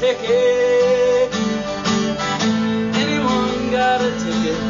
ticket? Anyone got a ticket?